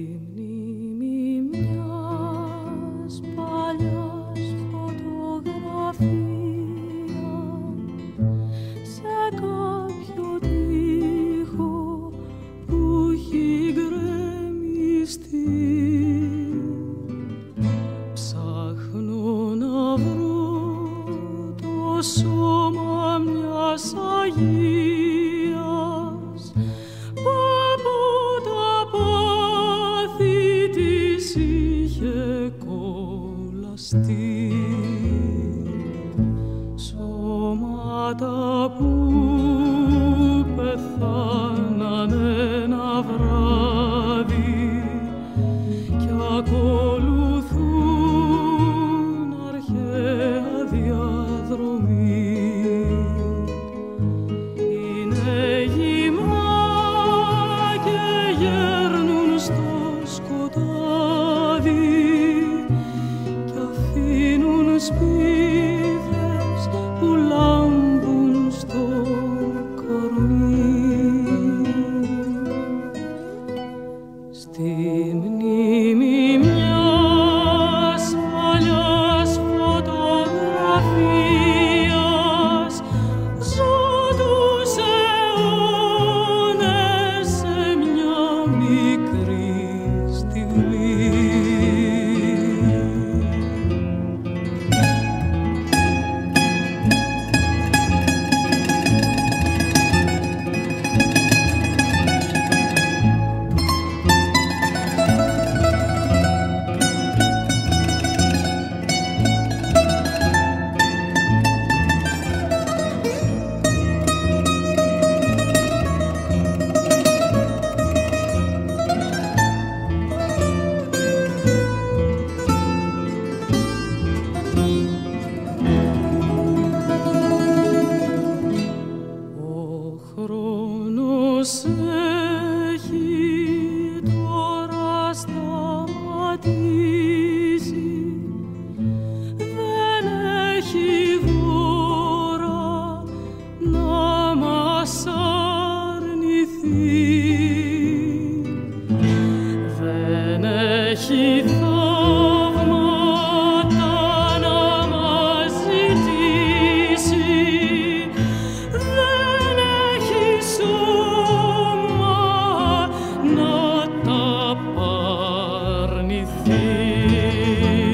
μνήμη μιας παλιάς φωτογραφίας. Σε κάποιο τείχο που έχει γκρεμιστεί ψάχνω να βρω το σώμα μιας αγίας. Πεθάναν ένα βράδυ και ακολουθούν. Αρχαία διαδρομή είναι γυμάνια γέρνουν στο σκοτάδι και αφήνουν αισπίδε. πικρή στιγμή. Χρόνος έχει τώρα σταματήσει. Δεν έχει βόρα να μας αρνηθεί. Δεν έχει see.